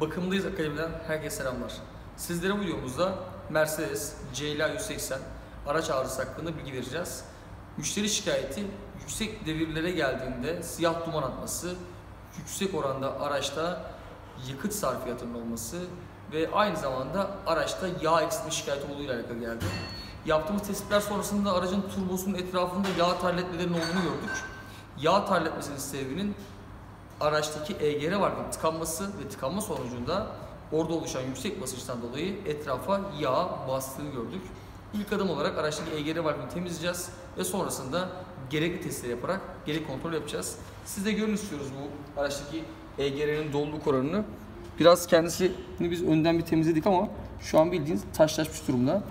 Bakımdayız Akademi'den herkese selamlar. Sizlere bu videomuzda Mercedes CLA 180 araç arızası hakkında bilgi vereceğiz. Müşteri şikayeti yüksek devirlere geldiğinde siyah duman atması, yüksek oranda araçta yakıt sarfiyatının olması ve aynı zamanda araçta yağ eksiltme şikayeti olduğu ile alakalı geldi. Yaptığımız tespitler sonrasında aracın turbosunun etrafında yağ terletmelerinin olduğunu gördük. Yağ terletmesinin sebebinin araçtaki EGR varlığının tıkanması ve tıkanma sonucunda orada oluşan yüksek basınçtan dolayı etrafa yağ bastığı gördük. İlk adım olarak araçtaki EGR varlığını temizleyeceğiz ve sonrasında gerekli testleri yaparak geri kontrol yapacağız. Siz de görün istiyoruz bu araçtaki EGR'nin doluluk oranını. Biraz kendisini biz önden bir temizledik ama şu an bildiğiniz taşlaşmış durumda.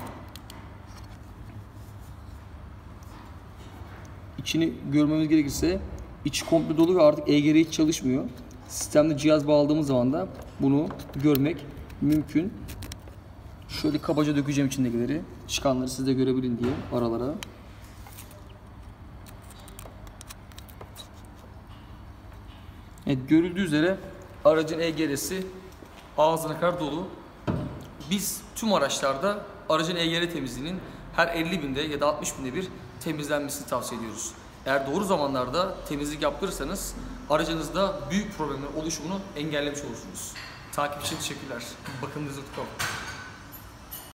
İçini görmemiz gerekirse içi komple dolu ve artık EGR hiç çalışmıyor. Sistemde cihaz bağladığımız zaman da bunu görmek mümkün. Şöyle kabaca dökeceğim içindekileri. Çıkanları siz de görebilin diye aralara. Evet görüldüğü üzere aracın EGR'si ağzına kadar dolu. Biz tüm araçlarda aracın EGR temizliğinin her 50 binde ya da 60 binde bir temizlenmesini tavsiye ediyoruz. Eğer doğru zamanlarda temizlik yaptırırsanız aracınızda büyük problemler oluşumunu engellemiş olursunuz. Takip için teşekkürler. Tutalım.